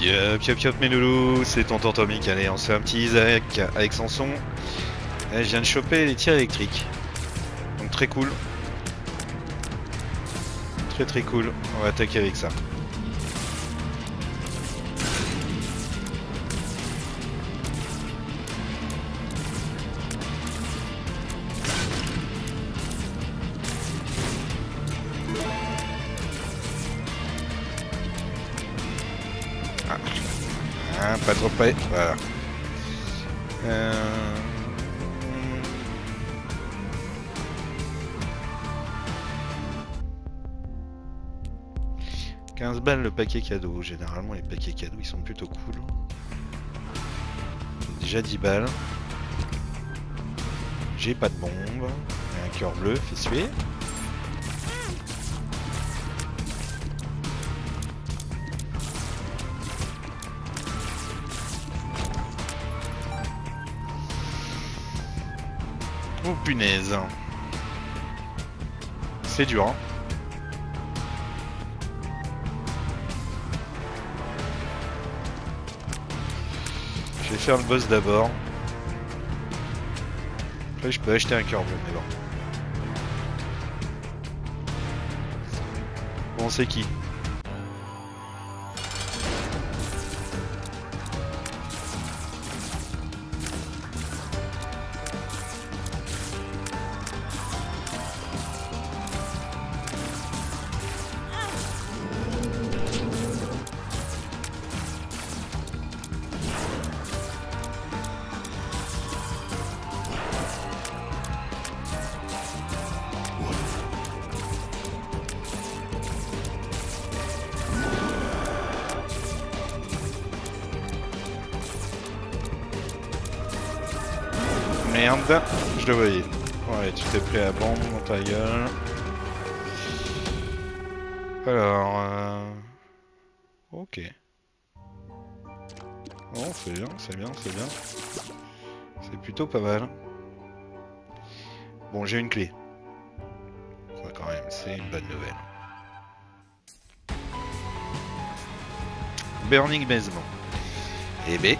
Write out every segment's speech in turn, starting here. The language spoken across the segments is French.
Yup, yup, yup, mes loulous, c'est Tommy qui allait on se fait un petit Isaac avec son. Et je viens de choper les tirs électriques. Donc très cool. Très très cool. On va attaquer avec ça. Pas trop près, voilà. Euh... 15 balles le paquet cadeau. Généralement, les paquets cadeaux ils sont plutôt cool. Déjà 10 balles. J'ai pas de bombe. Un cœur bleu, fait suer. C'est dur. Hein. Je vais faire le boss d'abord. Après je peux acheter un cœur mais bon. Bon, c'est qui? Merde, je le voyais. Ouais, tu t'es pris à bombe dans ta gueule. Alors, euh... ok. Bon, c'est bien, c'est bien, c'est bien. C'est plutôt pas mal. Bon, j'ai une clé. Quand même, c'est une bonne nouvelle. Burning Basement. Eh ben,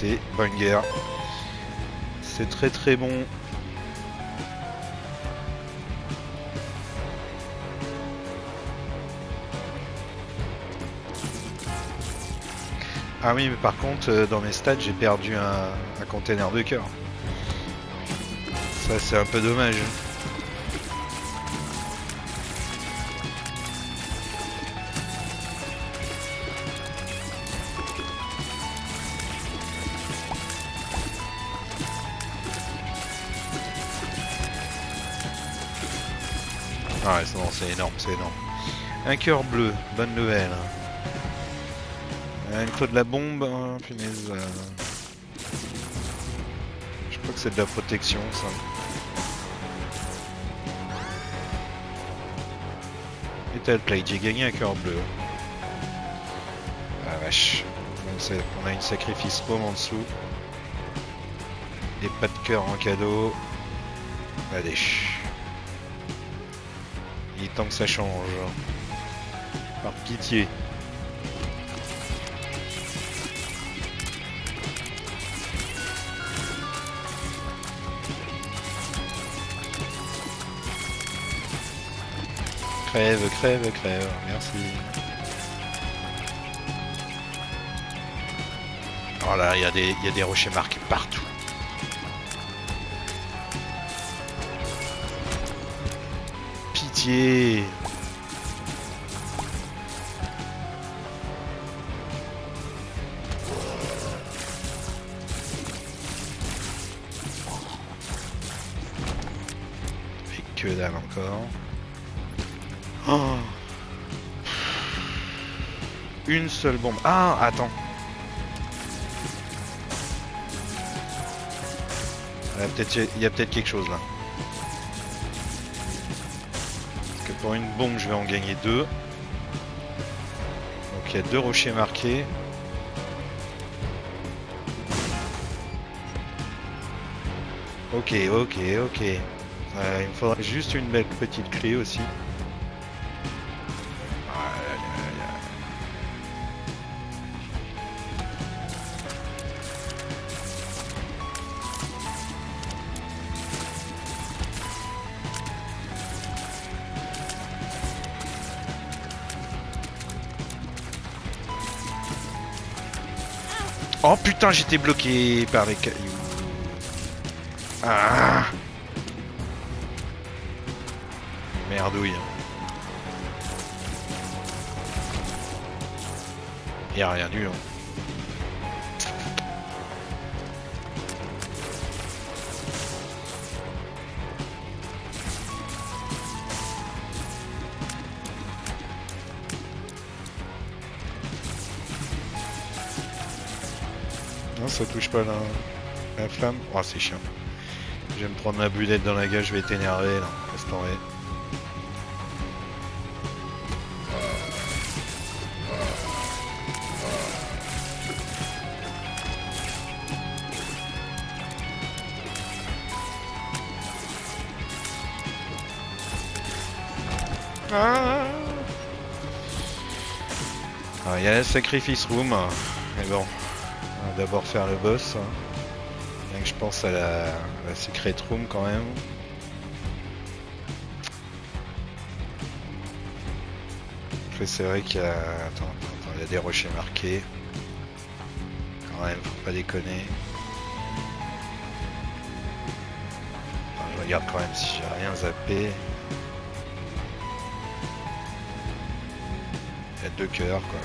c'est banger. C'est très très bon. Ah oui, mais par contre, euh, dans mes stats, j'ai perdu un, un container de cœur. Ça, c'est un peu dommage. C'est énorme, c'est énorme. Un cœur bleu, bonne nouvelle. Euh, Il faut de la bombe, hein, punaise. euh. Je crois que c'est de la protection, ça. Metal Plate, j'ai gagné un cœur bleu. Ah vache. On, a une sacrifice pomme en dessous. Et pas de cœur en cadeau. Allez. Il temps que ça change. Par pitié. Crève, crève, crève. Merci. Oh là, il y, y a des rochers marqués partout. pitié que dalle encore. Oh. Une seule bombe. Ah, attends. Il y a peut-être quelque chose là. Pour une bombe, je vais en gagner deux. Donc il y a deux rochers marqués. Ok, ok, ok. Euh, il me faudrait juste une belle petite clé aussi. Oh putain, j'étais bloqué par les cailloux. Ah Merdouille. Y a rien du hein. Touche pas la, la flamme. Oh, c'est chiant. Je vais me prendre ma bulette dans la gueule, je vais t'énerver là. Laisse tomber. Ah Ah, Il y a la sacrifice room, mais bon, d'abord faire le boss. hein. Bien que je pense à la, secret room quand même. C'est vrai qu'il y a... Des rochers marqués. Quand même, faut pas déconner. Je regarde quand même si j'ai rien zappé. Il y a deux cœurs quoi.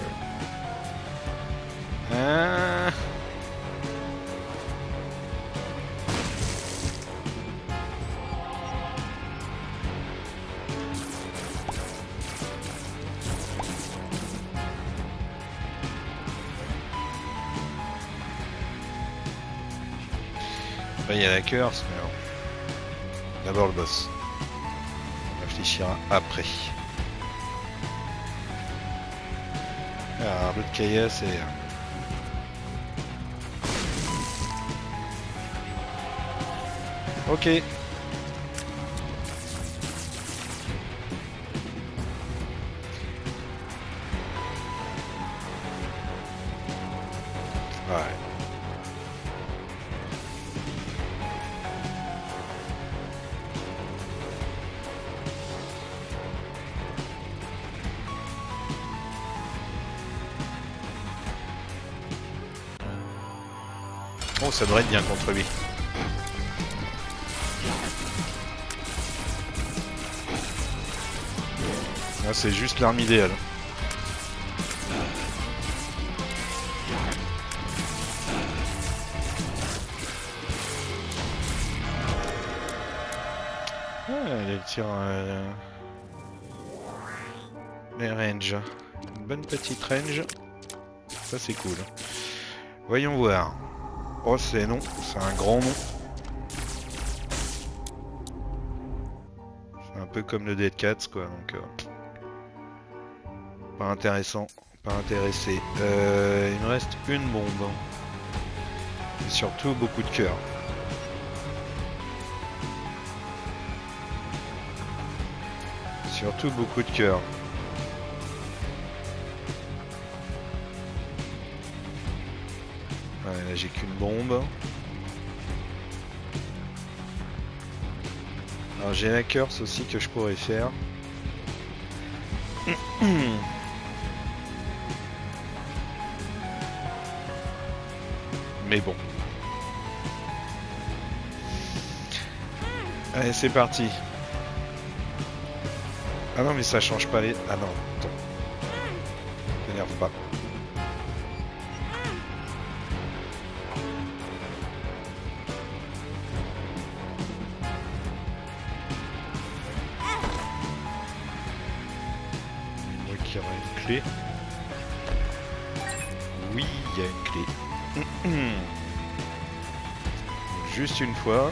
Ah. Il y a la curse, mais non. D'abord le boss. On réfléchira après. Alors, l'autre caillasse et... Ok. Être bien contre lui. Là, c'est juste l'arme idéale. Ah, elle tire euh, les ranges. Une bonne petite range. Ça, c'est cool. Voyons voir. Oh, c'est non, c'est un grand nom. C'est un peu comme le Dead Cats, quoi, donc... euh, Pas intéressant, pas intéressé. Euh, il me reste une bombe. Et surtout beaucoup de cœur. Surtout beaucoup de cœur. J'ai qu'une bombe. Alors j'ai la curse aussi que je pourrais faire. Mais bon. Allez, c'est parti. Ah non, mais ça change pas les... Ah non, attends. T'énerve pas. Une fois.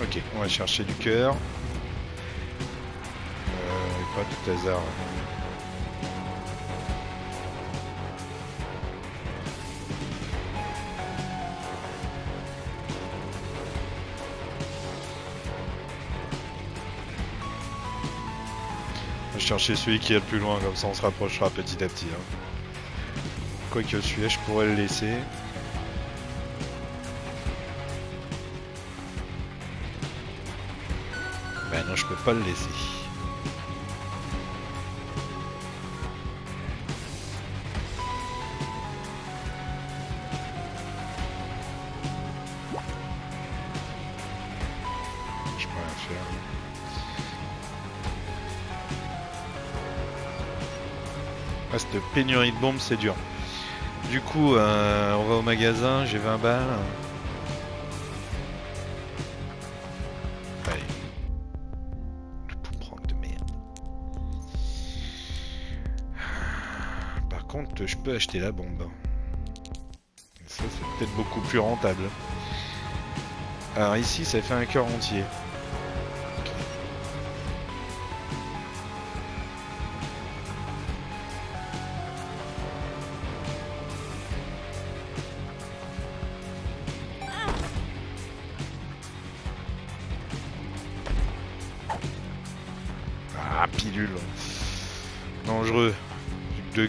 Ok, on va chercher du cœur. Euh, pas tout hasard. Chercher celui qui est le plus loin, comme ça on se rapprochera petit à petit. Hein. Quoique celui-là, je pourrais le laisser. Ben non, je peux pas le laisser. Pénurie de bombes, c'est dur. Du coup, euh, on va au magasin, j'ai 20 balles. Prendre de merde. Par contre, je peux acheter la bombe. Ça, c'est peut-être beaucoup plus rentable. Alors ici, ça fait un cœur entier.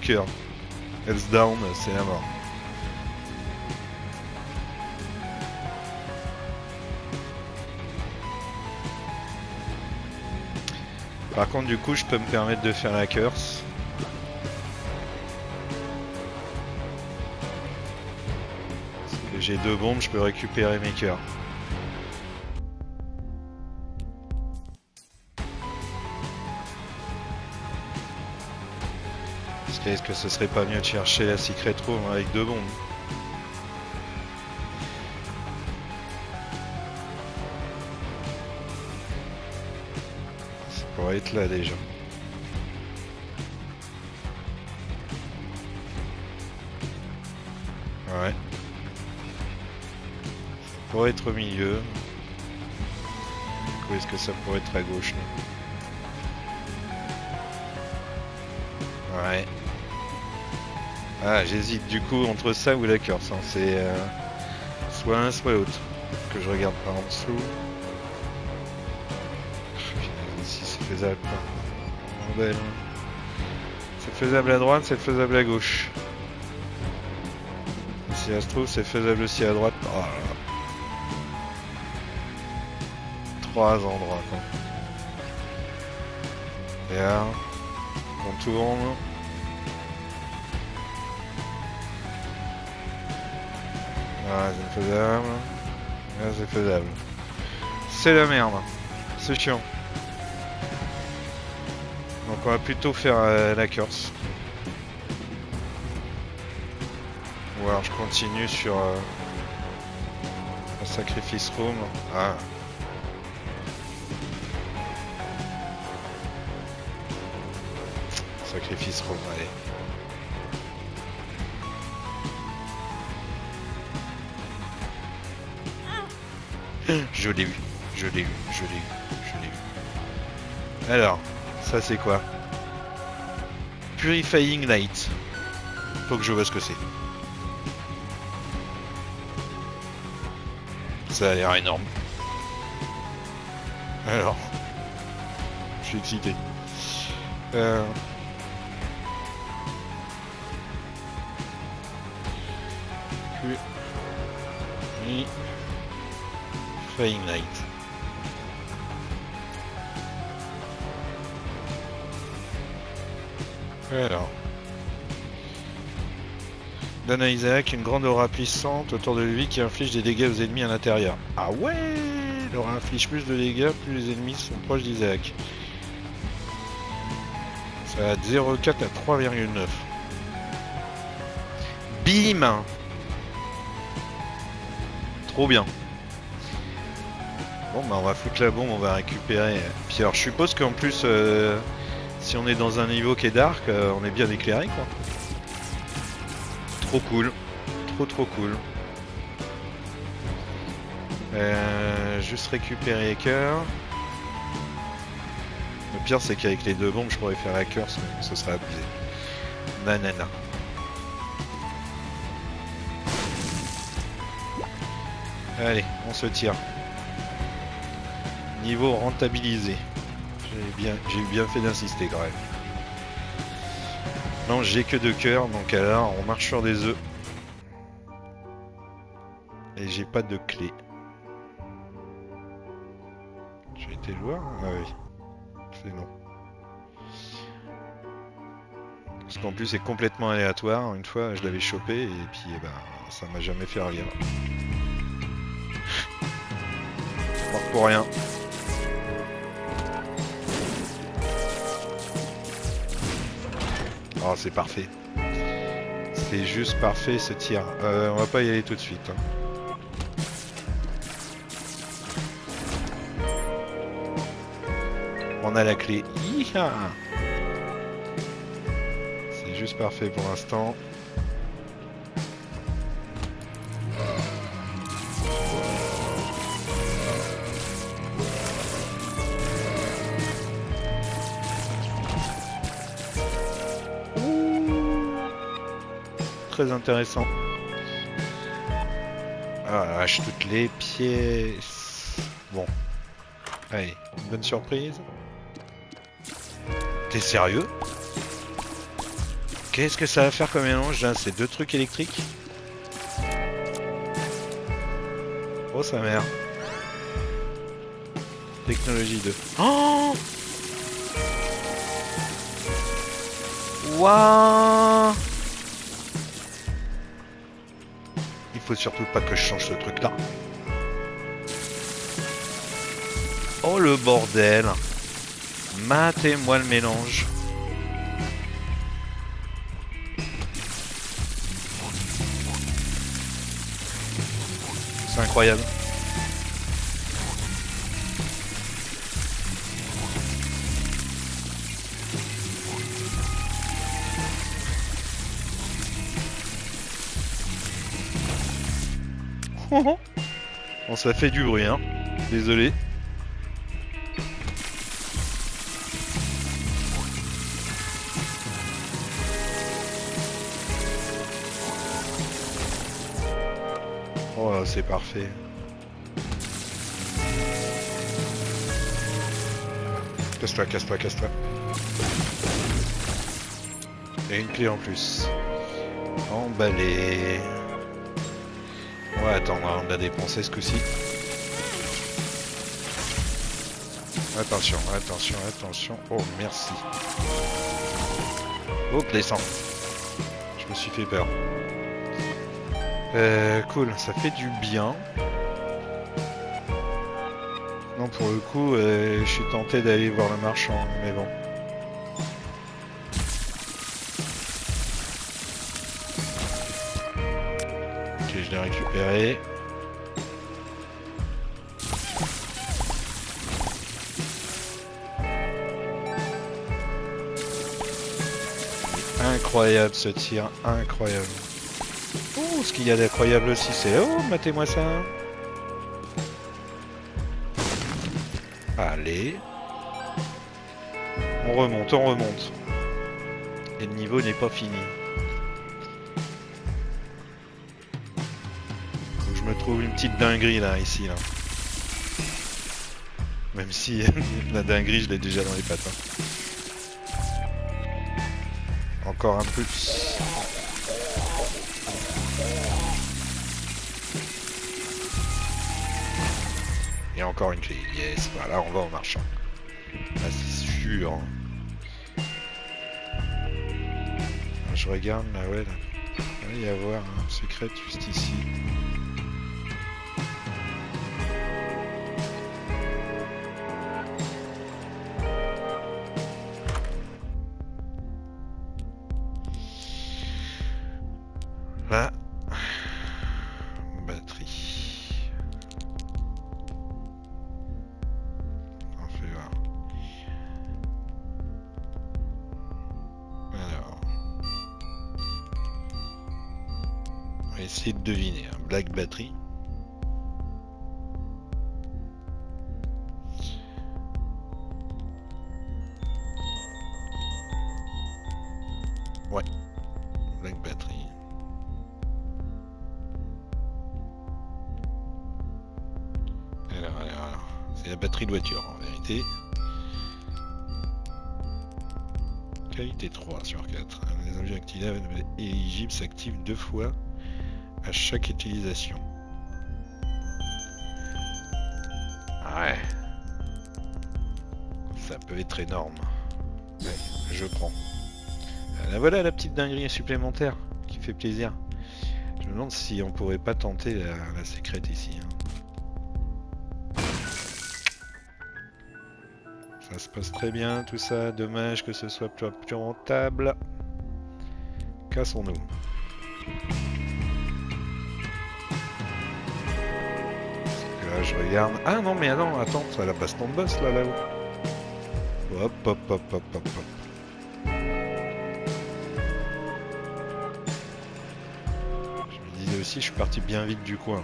Health down, c'est la mort. Par contre, du coup, je peux me permettre de faire la curse. Que j'ai deux bombes, je peux récupérer mes cœurs. Est-ce que ce serait pas mieux de chercher la secret room avec deux bombes Ça pourrait être là déjà. Ouais. Ça pourrait être au milieu. Où est-ce que ça pourrait être à gauche Ah, j'hésite du coup entre ça ou la curse. hein. C'est euh, soit un, soit l'autre. Que je regarde par en dessous. Ici, c'est faisable. Bordel. C'est faisable à droite, c'est faisable à gauche. Si ça se trouve, c'est faisable aussi à droite. Oh là là. Trois endroits quoi. Regarde. On tourne. Ah, c'est faisable. Là, c'est faisable. C'est la merde. C'est chiant. Donc on va plutôt faire euh, la curse. Ou alors je continue sur euh, sacrifice room. Ah. Sacrifice room, allez. Je l'ai eu, je l'ai eu, je l'ai eu, je l'ai eu. Alors, ça c'est quoi? Purifying Light. Faut que je vois ce que c'est. Ça a l'air énorme. Alors, je suis excité. Euh... Flying Light. Alors. À Isaac une grande aura puissante autour de lui qui inflige des dégâts aux ennemis à l'intérieur. Ah ouais L'aura inflige plus de dégâts plus les ennemis sont proches d'Isaac. Ça va de 0,4 à 3,9. Bim Trop bien. Bon bah on va foutre la bombe, on va récupérer. Puis alors je suppose qu'en plus euh, si on est dans un niveau qui est dark, euh, on est bien éclairé quoi. Trop cool. Trop trop cool. Euh, juste récupérer cœurs. Le pire c'est qu'avec les deux bombes je pourrais faire hacker, ce, ce serait abusé. Nanana. Allez, on se tire. Niveau rentabilisé. J'ai bien, bien fait d'insister quand même. Non, j'ai que deux cœurs, donc alors on marche sur des œufs. Et j'ai pas de clé. J'ai été le voir Ah oui. C'est non. Parce qu'en plus c'est complètement aléatoire. Une fois je l'avais chopé et puis eh ben, ça m'a jamais fait rire. Mort pour rien. Oh, c'est parfait. C'est juste parfait ce tir. Euh, on va pas y aller tout de suite. hein. On a la clé. C'est juste parfait pour l'instant. Intéressant. Ah, la vache, toutes les pièces. Bon. Allez, bonne surprise. T'es sérieux? Qu'est-ce que ça va faire comme mélange là? Ces deux trucs électriques? Oh sa mère. Technologie 2. Oh Waouh faut surtout pas que je change ce truc là. Oh le bordel Matez-moi le mélange. C'est incroyable. Ça fait du bruit, hein. Désolé. Oh, c'est parfait. Casse-toi, casse-toi, casse-toi. Et une clé en plus. Emballé. On attendre avant de la dépenser ce coup-ci. Attention, attention, attention. Oh, merci. Hop, descend. Je me suis fait peur. Euh, cool, ça fait du bien. Non, pour le coup, euh, je suis tenté d'aller voir le marchand, mais bon. Incroyable ce tir, incroyable. Oh, ce qu'il y a d'incroyable aussi, c'est... Oh, matez-moi ça Allez. On remonte, on remonte. Et le niveau n'est pas fini. Trouve une petite dinguerie là, ici, là. Même si la dinguerie, je l'ai déjà dans les pattes. hein. Encore un plus. Et encore une clé. Yes, voilà, on va au marchand. Là, c'est sûr. Ah, Je regarde là, ouais. Là. Il va y avoir un secret juste ici. 3 sur 4. Les objets actifs éligibles s'activent deux fois à chaque utilisation. Ouais. Ça peut être énorme. Je prends. Euh, la voilà la petite dinguerie supplémentaire qui fait plaisir. Je me demande si on pourrait pas tenter la, la secrète ici. hein. Ça se passe très bien tout ça, dommage que ce soit plus, rentable. Cassons-nous. Là je regarde. Ah non mais non, attends, c'est la baston de boss là là-haut. Hop hop hop hop hop hop. Je me disais aussi, je suis parti bien vite du coin.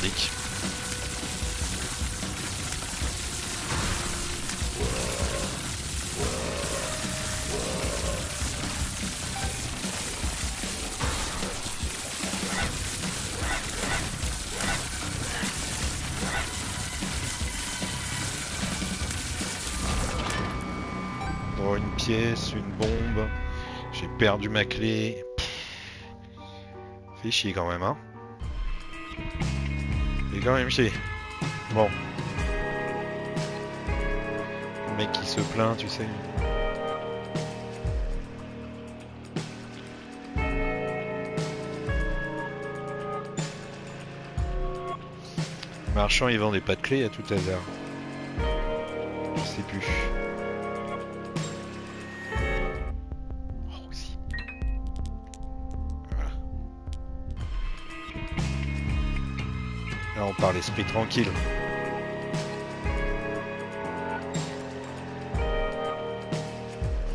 Oh, une pièce, une bombe. J'ai perdu ma clé. Fait chier quand même, hein. Fait quand même chier. Bon. Le mec qui se plaint, tu sais. Marchand, il vend des pas de clés à tout hasard. Je sais plus. par l'esprit tranquille.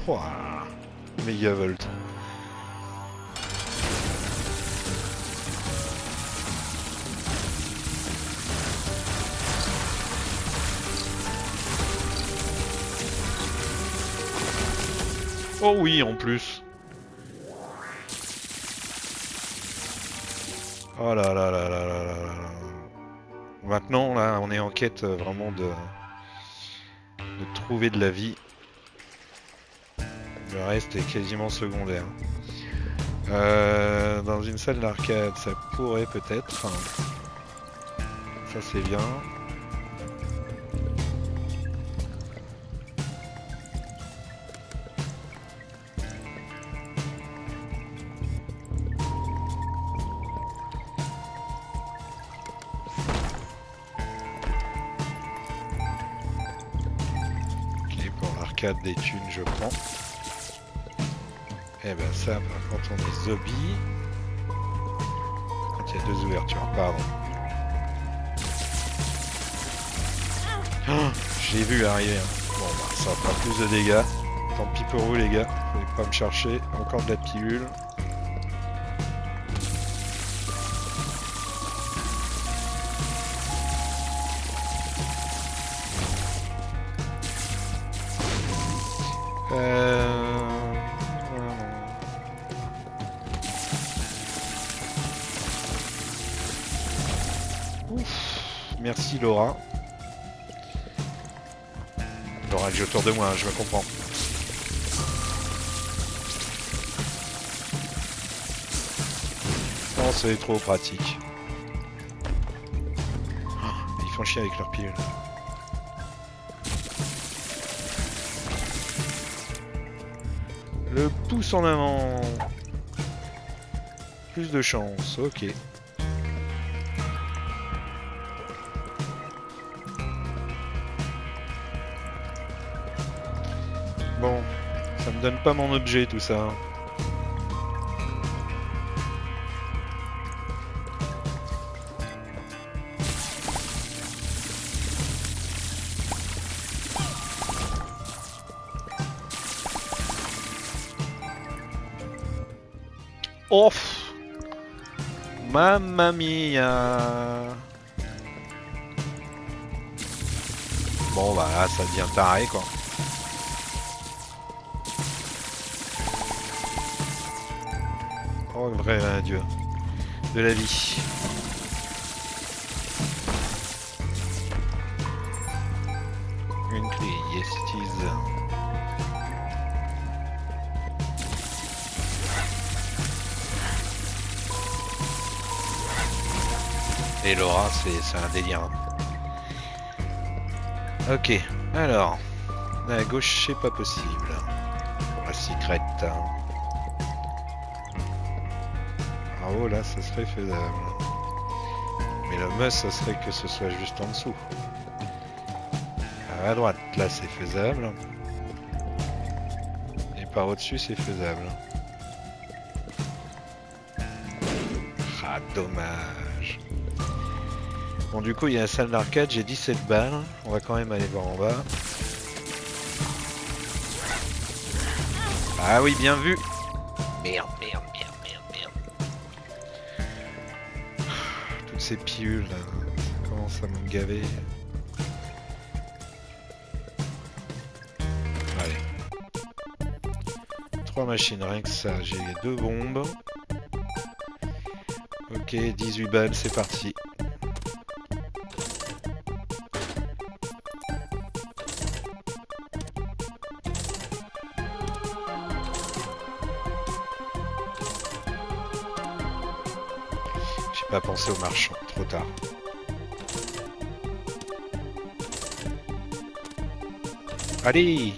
Ouah, mégavolt. Oh oui, en plus. Oh là là là là là. Maintenant, là, on est en quête euh, vraiment de, de trouver de la vie. Le reste est quasiment secondaire. Euh, dans une salle d'arcade, ça pourrait peut-être. Ça c'est bien. Des thunes, je prends. Et ben ça, contre, on est zombie. Il y a deux ouvertures, pardon. Ah, je l'ai vu arriver. hein. Bon, bah, ça va pas plus de dégâts. Tant pis pour vous, les gars. Vous pas me chercher. Encore de la pilule. Merci Laura. Laura elle est autour de moi, hein, je me comprends. Oh, c'est trop pratique. Ils font chier avec leurs pilules. Le pouce en avant. Plus de chance, ok. donne pas mon objet tout ça. Oh Mamma mia Bon bah là, ça devient taré quoi. Oh vrai dieu de la vie. Une clé, yes it is. Et Laura, c'est un délire. hein. Ok, alors, à gauche, c'est pas possible. La secrète. hein. Là, ça serait faisable. Mais le must, ça serait que ce soit juste en dessous. À droite, là, c'est faisable. Et par au-dessus, c'est faisable. Ah, dommage. Bon, du coup, il y a la salle d'arcade, j'ai 17 balles. On va quand même aller voir en bas. Ah oui, bien vu. Merde, ces pilules, ça commence à me gaver. Allez. Trois machines, rien que ça. J'ai deux bombes. Ok, 18 balles, c'est parti. J'ai pas pensé au marchand, trop tard. Allez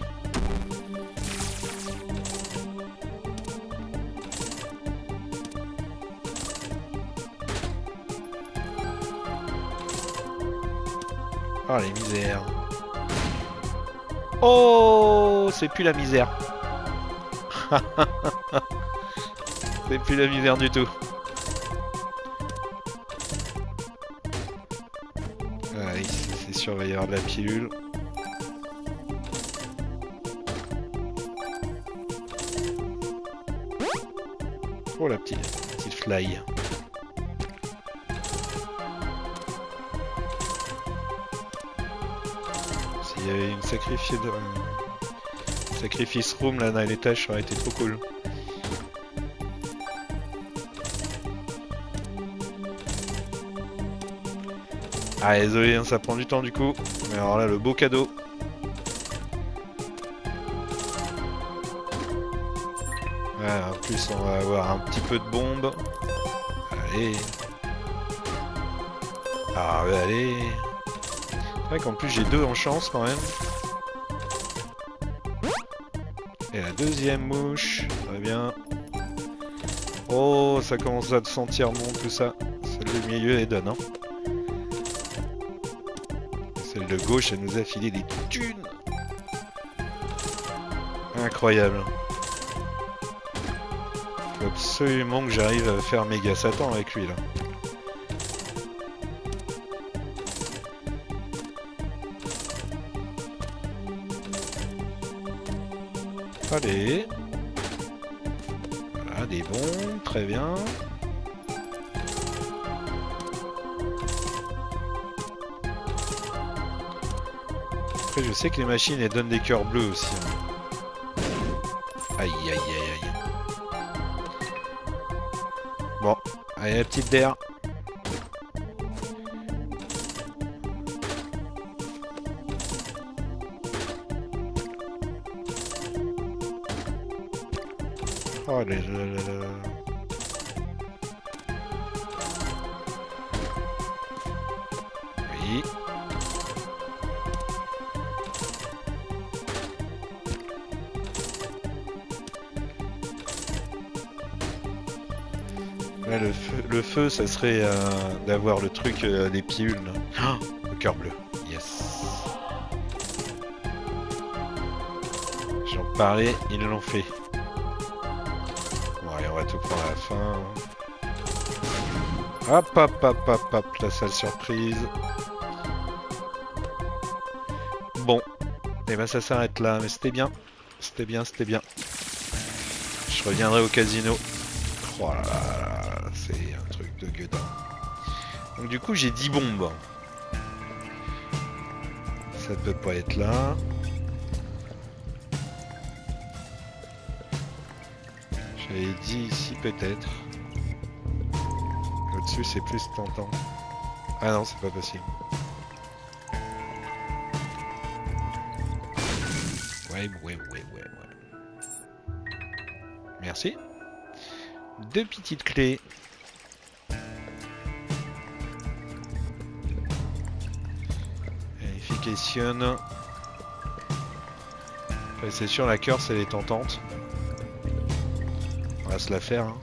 Oh les misères. Oh C'est plus la misère. C'est plus la misère du tout la pilule. Oh la petite, fly. S'il y avait une sacrifiée de... Sacrifice room là dans l'étage, ça aurait été trop cool. Ah désolé, hein, ça prend du temps du coup. Mais alors là, le beau cadeau. En plus on va avoir un petit peu de bombe. Allez. Ah ouais, allez. C'est vrai qu'en plus j'ai deux en chance quand même. Et la deuxième mouche, très bien. Oh, ça commence à te sentir bon tout ça. Celle du milieu est donne, hein. Celle de gauche, elle nous a filé des thunes. Incroyable. Absolument que j'arrive à faire méga Satan avec lui là. Allez. Voilà, des bons, très bien. Sais que les machines, elles donnent des cœurs bleus aussi. hein. Aïe, aïe, aïe, aïe. Bon, allez, la petite là. Ça serait euh, d'avoir le truc euh, des pilules. Ah, le cœur bleu. Yes. J'en parlais, ils l'ont fait. Bon, allez, on va tout prendre à la fin. Hop, hop, hop, hop, hop, la salle surprise. Bon, et ben ça s'arrête là, mais c'était bien. C'était bien, c'était bien. Je reviendrai au casino. Oh là là, Donc du coup j'ai 10 bombes. Ça peut pas être là. J'avais dit ici peut-être. Au-dessus c'est plus tentant. Ah non c'est pas possible. Ouais, ouais, ouais, ouais, ouais. Merci. Deux petites clés. Après, c'est sûr, la curse elle est tentante. On va se la faire. hein.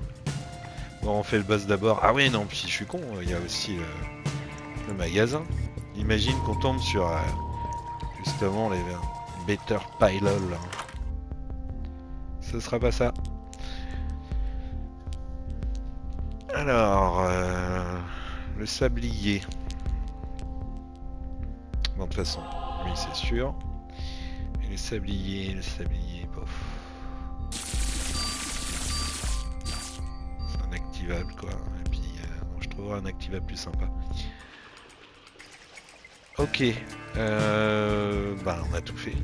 Bon, on fait le boss d'abord. Ah oui, non, puis je suis con, il y a aussi le, magasin. Imagine qu'on tombe sur euh, justement les Better Pylol. Ce sera pas ça. Alors, euh, le sablier. Façon, oui, c'est sûr. Et le sablier, le sablier, bof. C'est un activable, quoi. Et puis, euh, je trouverai un activable plus sympa. Ok. Euh, bah, on a tout fait.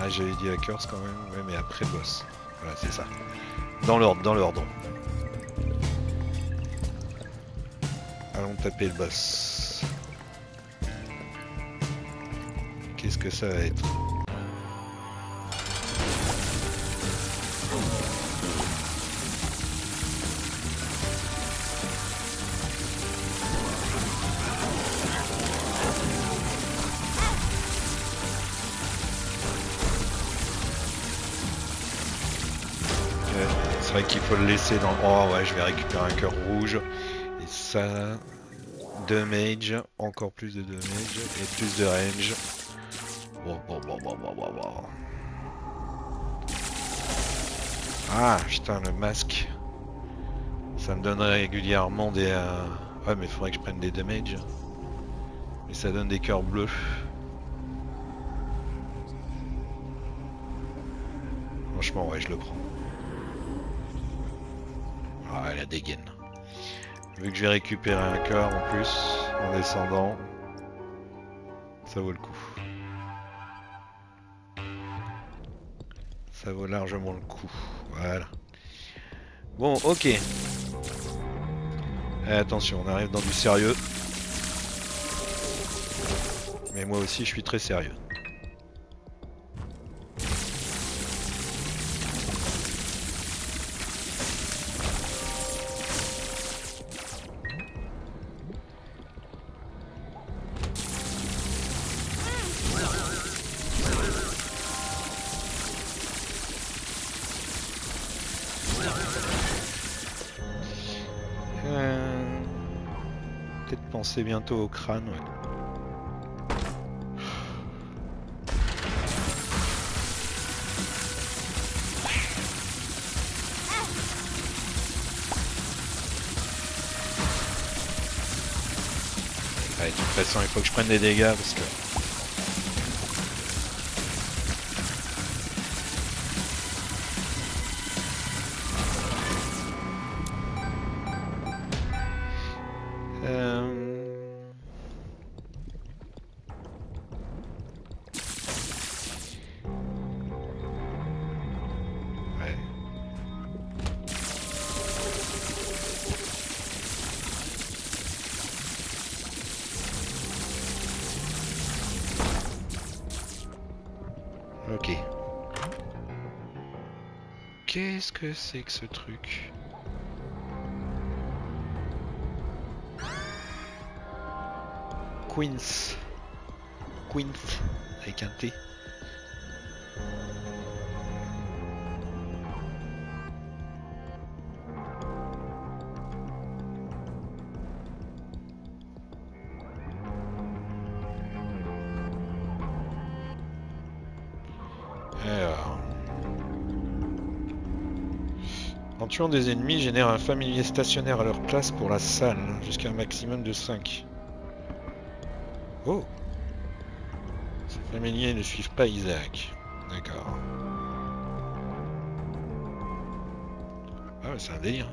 Ah, j'avais dit la curse quand même. Mais après boss. Voilà, c'est ça. Dans l'ordre, dans l'ordre. Allons taper le boss. Qu'est-ce que ça va être C'est vrai qu'il faut le laisser dans... Oh ouais, je vais récupérer un cœur rouge. Et ça... Damage, encore plus de damage et plus de range. Ah, putain, le masque. Ça me donnerait régulièrement des... euh, Ouais, mais il faudrait que je prenne des damage. Mais ça donne des cœurs bleus. Franchement, ouais, je le prends. Ah, la dégaine. Vu que je vais récupérer un cœur en plus, en descendant, ça vaut le coup. Ça vaut largement le coup. Voilà. Bon, ok. Eh, attention, on arrive dans du sérieux. Mais moi aussi, je suis très sérieux. Penser bientôt au crâne. ouais. Ouais, de toute façon, il faut que je prenne des dégâts parce que. C'est que ce truc Queens. Queens avec un T. tuant des ennemis, génère un familier stationnaire à leur place pour la salle, jusqu'à un maximum de 5. Oh Ces familiers ne suivent pas Isaac. D'accord. Ouais, c'est un délire.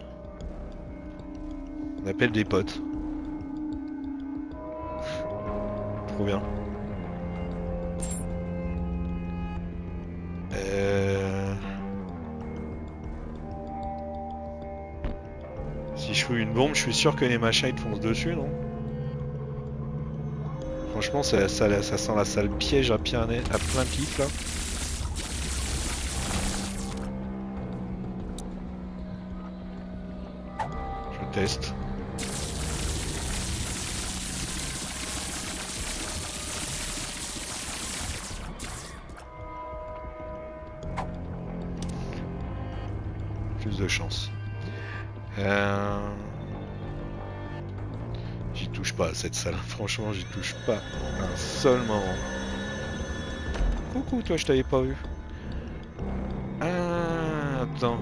On appelle des potes. Trop bien. Si je fous une bombe, je suis sûr que les machins ils te foncent dessus, non? Franchement, ça, ça, sent la salle piège à, plein, à là. Je teste. Plus de chance. Euh... J'y touche pas à cette salle. Franchement, j'y touche pas un seul moment. Coucou, toi, je t'avais pas vu. Ah, attends.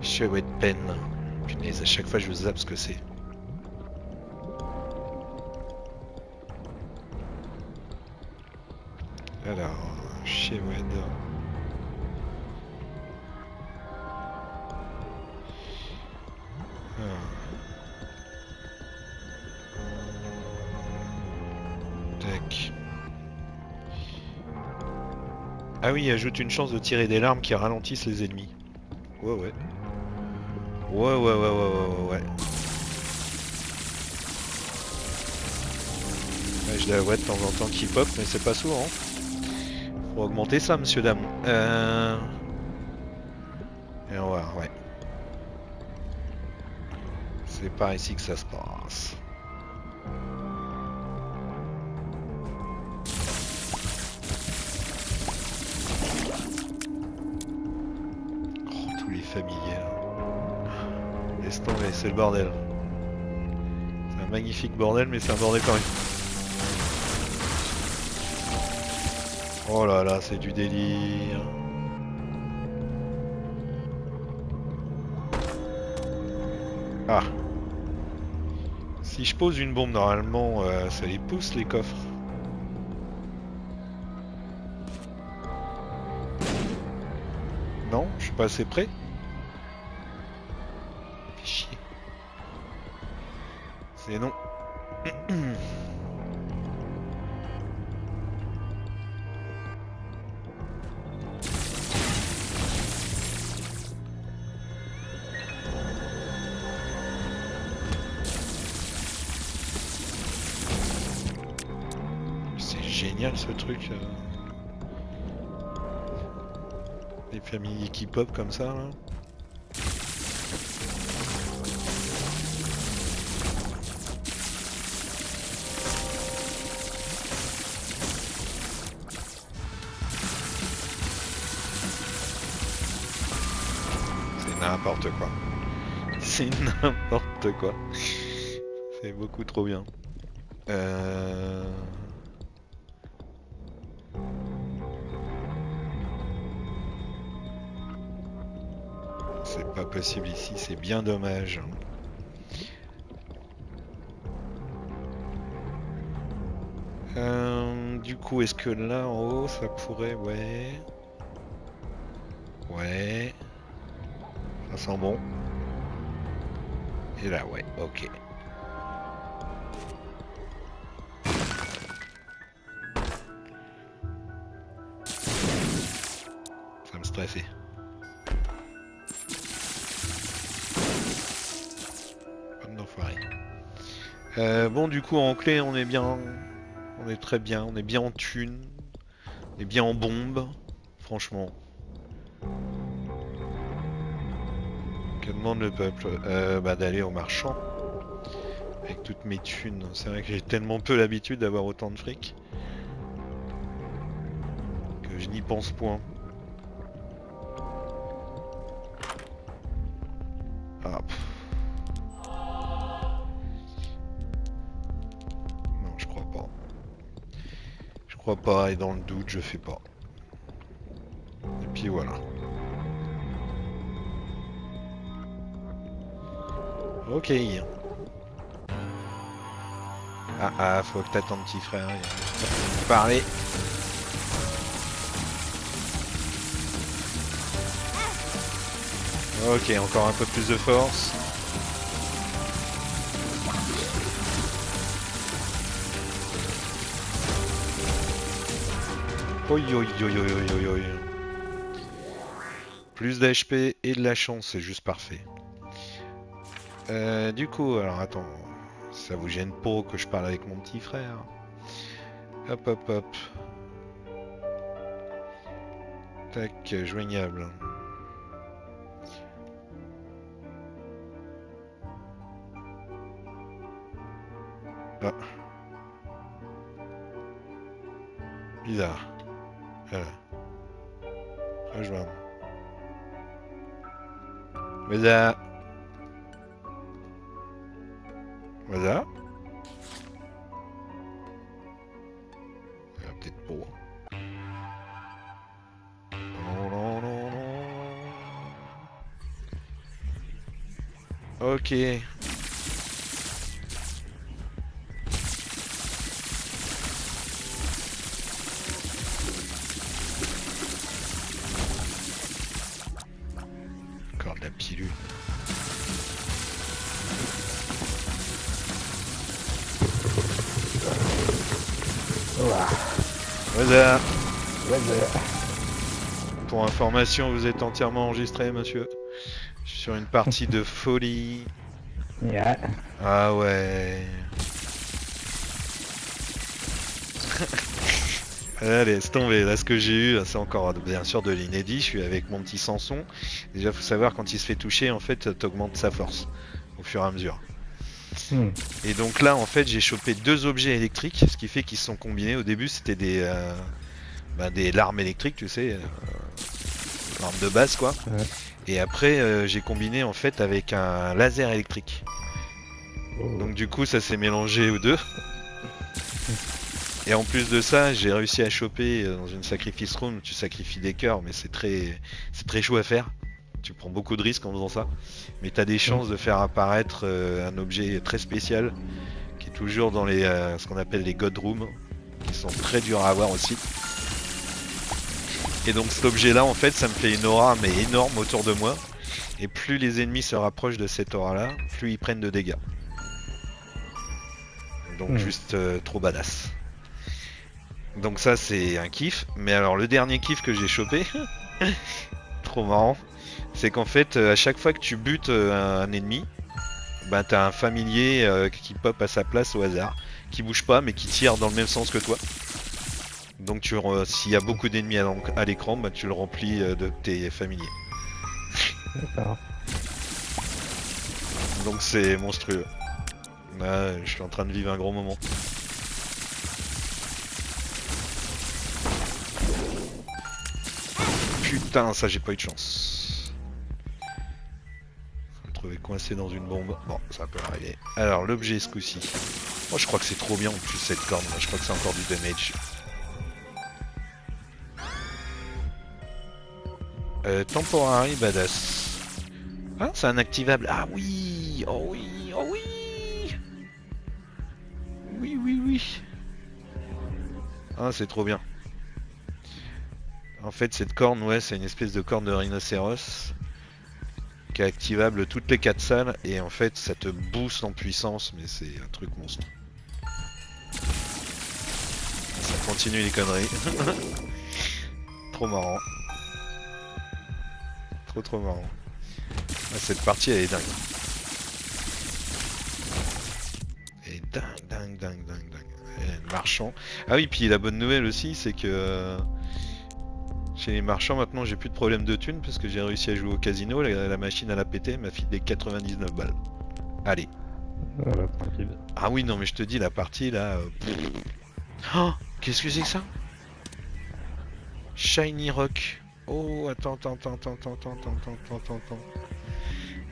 Chouette peine. Punaise, à chaque fois je zappe ce que c'est. Oui, ajoute une chance de tirer des larmes qui ralentissent les ennemis. Ouais, ouais. Ouais, ouais, ouais, ouais, ouais, ouais. ouais je la vois de temps en temps qui pop, mais c'est pas souvent. Faut augmenter ça, monsieur, dame. Euh... Et on va voir, ouais. C'est par ici que ça se passe. Laisse tomber, c'est le bordel. C'est un magnifique bordel, mais c'est un bordel quand même. Oh là là, c'est du délire. Ah. Si je pose une bombe, normalement, euh, ça les pousse les coffres. Non, je suis pas assez près. Ce truc. euh. Les familles qui pop comme ça là. C'est n'importe quoi. C'est n'importe quoi. C'est beaucoup trop bien. Euh... possible ici, c'est bien dommage. Euh, du coup, est-ce que là en haut ça pourrait... Ouais. Ouais. Ça sent bon. Et là, ouais, ok. Ça me stressait. Euh, bon, du coup, en clé, on est bien. On est très bien. On est bien en thune. On est bien en bombe. Franchement. Que demande le peuple Euh, Bah, d'aller au marchand. Avec toutes mes thunes. C'est vrai que j'ai tellement peu l'habitude d'avoir autant de fric. Que je n'y pense point. Pas, et dans le doute, je fais pas. Et puis voilà. Ok. Ah ah, faut que t'attends petit frère. il a- parler. Ok, encore un peu plus de force. Oi, oi, oi. Plus d'HP et de la chance, c'est juste parfait. Euh, du coup, alors attends, ça vous gêne pas que je parle avec mon petit frère? Hop, hop, hop. Tac, joignable. Ah. Voilà. Voilà. Ah, Peut-être pas. Ok. Information, vous êtes entièrement enregistré, monsieur. Sur une partie de folie. Yeah. Ah ouais. Allez, laisse tomber. Là, ce que j'ai eu, c'est encore bien sûr de l'inédit. Je suis avec mon petit Samson. Déjà, faut savoir quand il se fait toucher, en fait, t'augmentes sa force au fur et à mesure. Hmm. Et donc là, en fait, j'ai chopé deux objets électriques, ce qui fait qu'ils se sont combinés. Au début, c'était des, euh, bah, des larmes électriques, tu sais, larmes de base, quoi. Ouais. Et après, euh, j'ai combiné en fait avec un laser électrique. Oh. Donc du coup, ça s'est mélangé aux deux. Et en plus de ça, j'ai réussi à choper euh, dans une sacrifice room. Tu sacrifies des cœurs, mais c'est très, c'est très chaud à faire. Tu prends beaucoup de risques en faisant ça. Mais tu as des chances de faire apparaître euh, un objet très spécial qui est toujours dans les, euh, ce qu'on appelle les God Rooms, qui sont très durs à avoir aussi. Et donc cet objet là, en fait, ça me fait une aura mais énorme autour de moi. Et plus les ennemis se rapprochent de cette aura là, plus ils prennent de dégâts. Donc Hmm. juste euh, trop badass. Donc ça c'est un kiff. Mais alors le dernier kiff que j'ai chopé, trop marrant, c'est qu'en fait euh, à chaque fois que tu butes euh, un ennemi, bah t'as un familier euh, qui pop à sa place au hasard, qui bouge pas mais qui tire dans le même sens que toi. Donc tu re- s'il y a beaucoup d'ennemis à, l'écran, bah tu le remplis euh, de tes familiers. D'accord. Donc c'est monstrueux. Je suis en train de vivre un gros moment. Putain, ça j'ai pas eu de chance. Je me trouvais coincé dans une bombe. Bon, ça peut arriver. Alors, l'objet ce coup-ci. Moi, je crois que c'est trop bien en plus cette corne. Je crois que c'est encore du damage. Euh, temporary badass. Ah, c'est un activable. Ah oui Oh oui Oh oui Oui, oui, oui. Ah, c'est trop bien. En fait, cette corne, ouais, c'est une espèce de corne de rhinocéros qui est activable toutes les 4 salles et en fait, ça te booste en puissance, mais c'est un truc monstre. Ça continue les conneries. trop marrant. Trop trop marrant. Cette partie elle est dingue. Elle est dingue, dingue, dingue, dingue, dingue. Marchand. Ah oui, puis la bonne nouvelle aussi, c'est que euh, chez les marchands maintenant j'ai plus de problème de thunes parce que j'ai réussi à jouer au casino. La, la machine à la péter m'a filé 99 balles. Allez. Voilà, tranquille. Ah oui, non, mais je te dis, la partie là. euh. Oh, qu'est-ce que c'est que ça? Shiny Rock. Oh, attends, attends, attends, attends, attends, attends, attends, attends, attends, attends.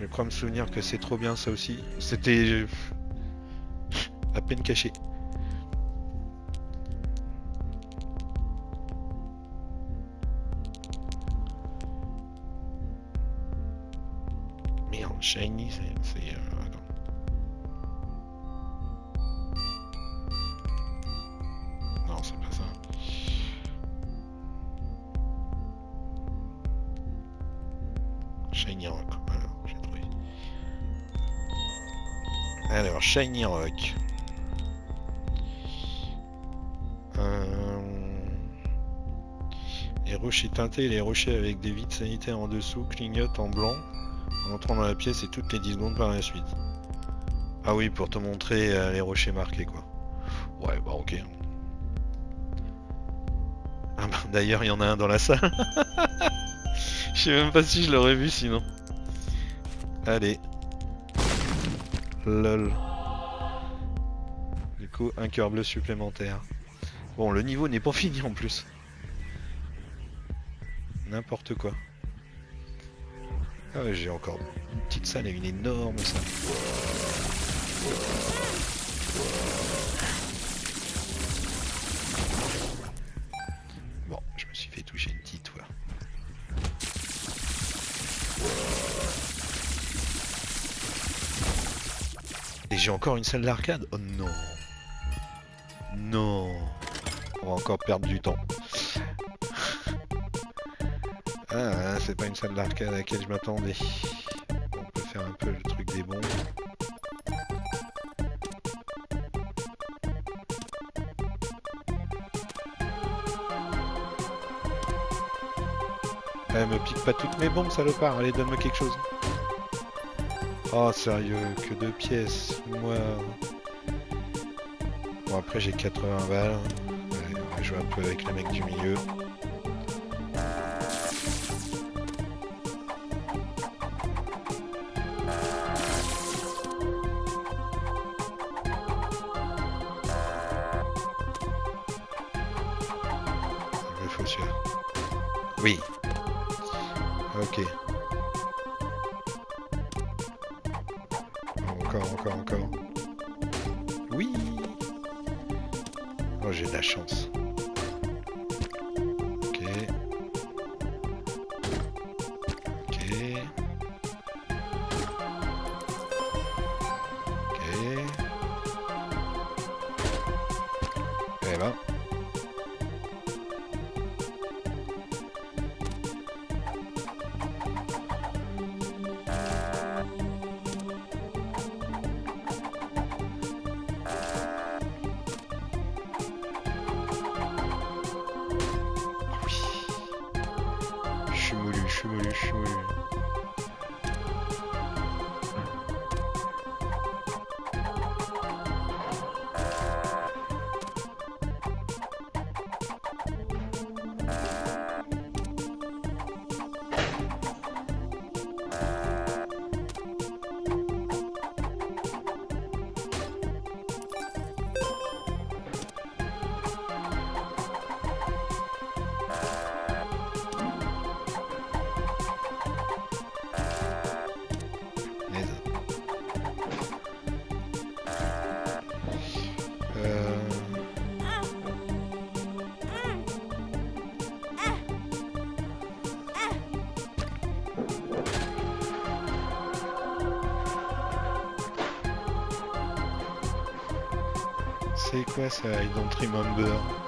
Je crois me souvenir que c'est trop bien ça aussi. C'était. euh, à peine caché. Shiny Rock. Euh, Les rochers teintés, les rochers avec des vides sanitaires en dessous clignotent en blanc en entrant dans la pièce et toutes les 10 secondes par la suite. Ah oui, pour te montrer euh, les rochers marqués quoi. Ouais, bah ok. Ah bah, D'ailleurs, il y en a un dans la salle. Je sais même pas si je l'aurais vu sinon. Allez. Lol. Un cœur bleu supplémentaire. Bon, le niveau n'est pas fini en plus. N'importe quoi. Ah j'ai encore une petite salle et une énorme salle. Bon, je me suis fait toucher une petite fois. Et j'ai encore une salle d'arcade Oh Non encore perdre du temps. Ah, c'est pas une salle d'arcade à laquelle je m'attendais. On peut faire un peu le truc des bombes. Eh, me pique pas toutes mes bombes, salopard. Allez, donne-moi quelque chose. Oh, sérieux, que deux pièces. Moi. Bon, après, j'ai 80 balles. Jouer un peu avec les mecs du milieu. C'est quoi ça I don't remember.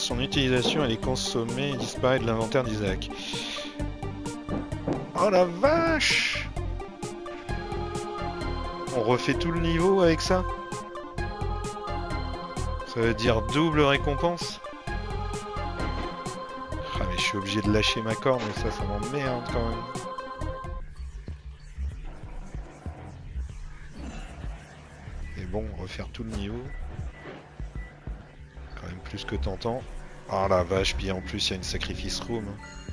Son utilisation, elle est consommée et disparaît de l'inventaire d'Isaac. Oh la vache On refait tout le niveau avec ça? Ça veut dire double récompense? Ah mais je suis obligé de lâcher ma corne et ça, ça m'emmerde quand même. Mais bon, refaire tout le niveau. Que tentant. Ah la vache, puis en plus il y a une sacrifice room. Ah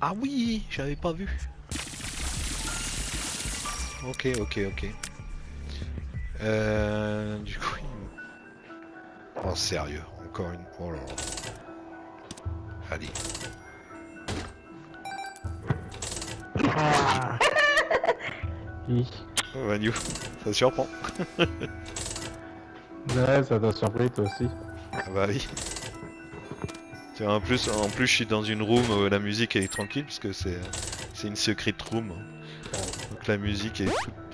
Ah oui, j'avais pas vu. Ok, ok, ok. Euh, du coup, il- oh sérieux, encore une. Oh là là. Allez. Hi. Oh, Manu, ça surprend. Ouais, ça t'a surpris toi aussi. Ah bah oui. En plus, en plus, je suis dans une room où la musique est tranquille parce que c'est une secret room. Donc la musique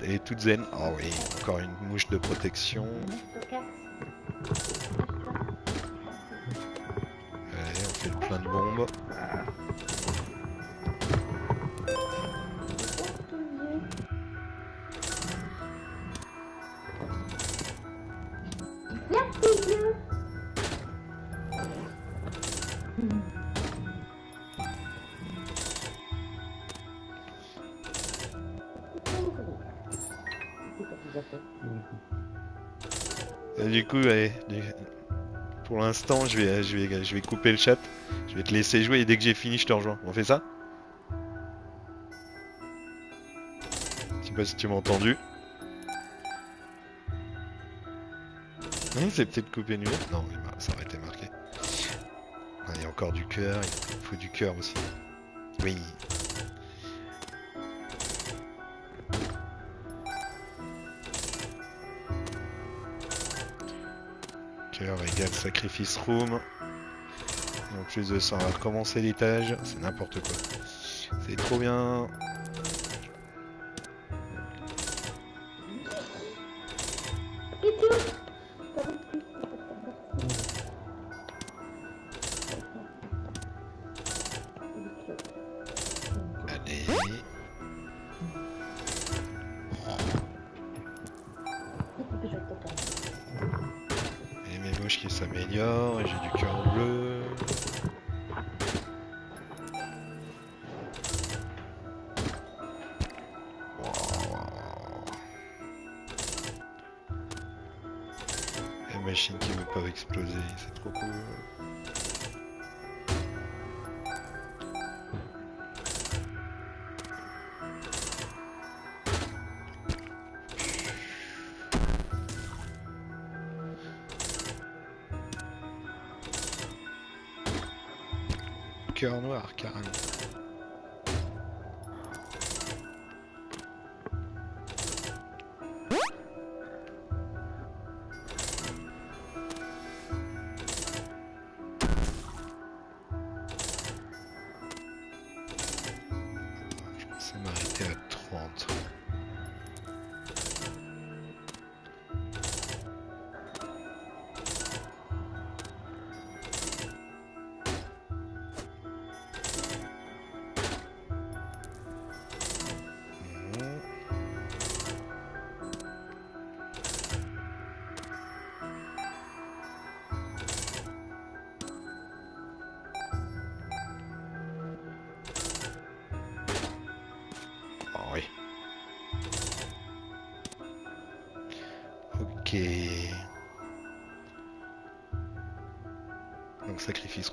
est, toute- zen. Ah oui, encore une mouche de protection. Pour l'instant, je vais, je, vais, je vais couper le chat. Je vais te laisser jouer et dès que j'ai fini, je te rejoins. On fait ça? Je sais pas si tu m'as entendu. Non, c'est peut-être coupé numéro. Non, ça aurait été marqué. Ah, Il y a encore du cœur, il faut du cœur aussi. Oui. Cœur égale sacrifice room. Et en plus de ça, on va recommencer l'étage. C'est n'importe quoi. C'est trop bien.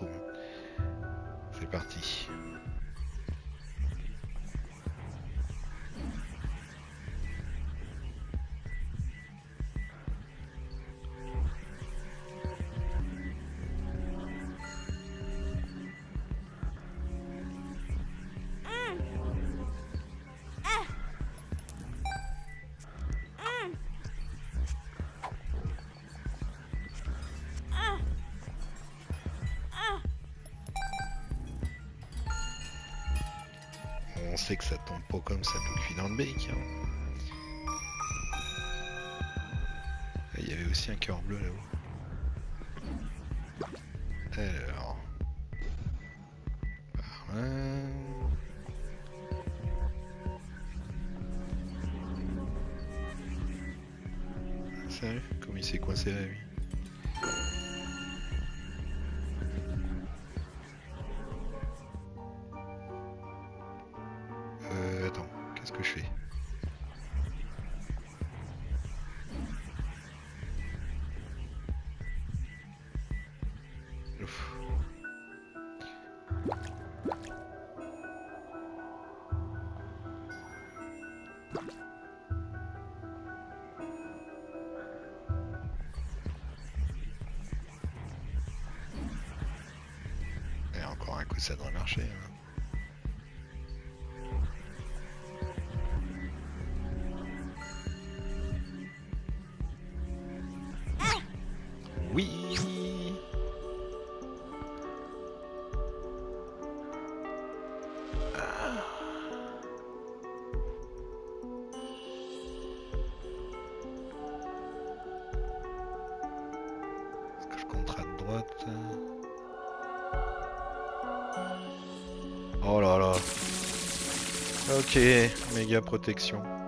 Donc sait que ça tombe pas comme ça tout cuit dans le bec. hein. Et Il y avait aussi un cœur bleu là-haut. Alors. Par là. Sérieux Comme il s'est coincé là lui. à coup ça devrait marcher. Hein. protection.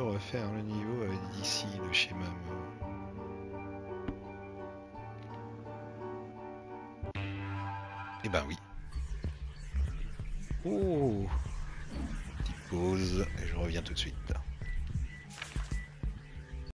refaire le niveau euh, d'ici, le schéma. Et eh ben oui. Oh Petite pause, et je reviens tout de suite.